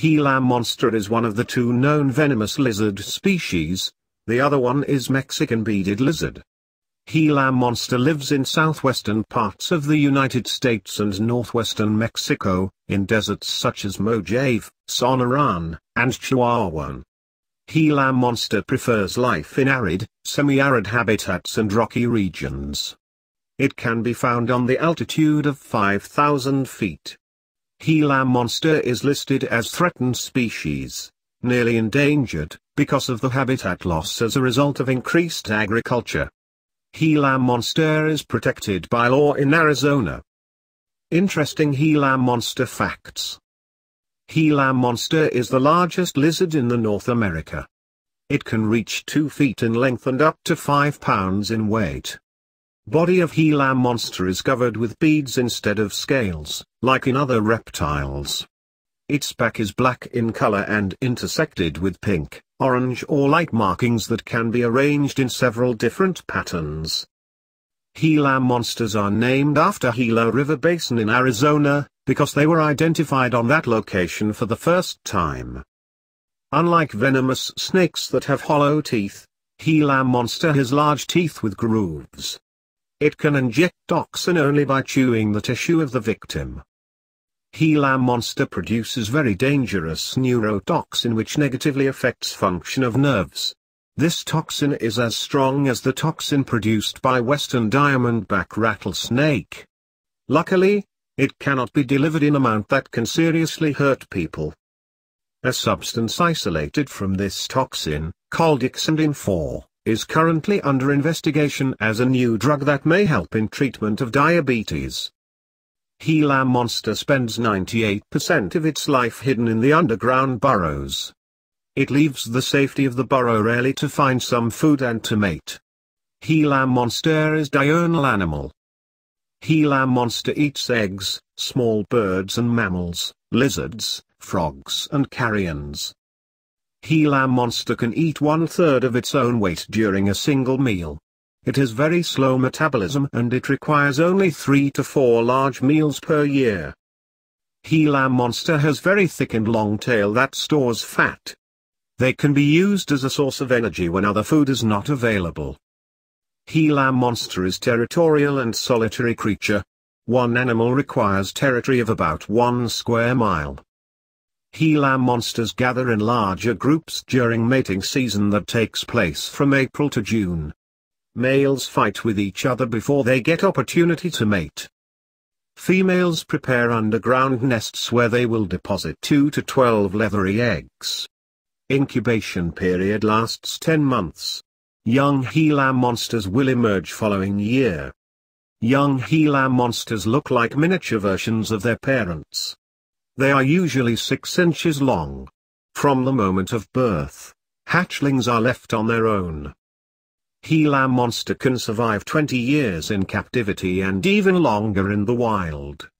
Gila monster is one of the two known venomous lizard species, the other one is Mexican beaded lizard. Gila monster lives in southwestern parts of the United States and northwestern Mexico, in deserts such as Mojave, Sonoran, and Chihuahuan. Gila monster prefers life in arid, semi-arid habitats and rocky regions. It can be found on the altitude of 5,000 feet. Gila monster is listed as threatened species, nearly endangered, because of the habitat loss as a result of increased agriculture. Gila monster is protected by law in Arizona. Interesting Gila monster facts. Gila monster is the largest lizard in the North America. It can reach 2 feet in length and up to 5 pounds in weight. Body of Gila monster is covered with beads instead of scales, like in other reptiles. Its back is black in color and intersected with pink, orange or light markings that can be arranged in several different patterns. Gila monsters are named after Gila River Basin in Arizona, because they were identified on that location for the first time. Unlike venomous snakes that have hollow teeth, Gila monster has large teeth with grooves. It can inject toxin only by chewing the tissue of the victim. Gila monster produces very dangerous neurotoxin which negatively affects function of nerves. This toxin is as strong as the toxin produced by western diamondback rattlesnake. Luckily, it cannot be delivered in amount that can seriously hurt people. A substance isolated from this toxin, called exendin 4, is currently under investigation as a new drug that may help in treatment of diabetes. Gila monster spends 98% of its life hidden in the underground burrows. It leaves the safety of the burrow rarely to find some food and to mate. Gila monster is diurnal animal. Gila monster eats eggs, small birds and mammals, lizards, frogs and carrions. Gila monster can eat one-third of its own weight during a single meal. It has very slow metabolism and it requires only 3 to 4 large meals per year. Gila monster has very thick and long tail that stores fat. They can be used as a source of energy when other food is not available. Gila monster is territorial and solitary creature. One animal requires territory of about one square mile. Gila monsters gather in larger groups during mating season that takes place from April to June. Males fight with each other before they get opportunity to mate. Females prepare underground nests where they will deposit 2 to 12 leathery eggs. Incubation period lasts 10 months. Young Gila monsters will emerge following year. Young Gila monsters look like miniature versions of their parents. They are usually 6 inches long. From the moment of birth, hatchlings are left on their own. Gila monster can survive 20 years in captivity and even longer in the wild.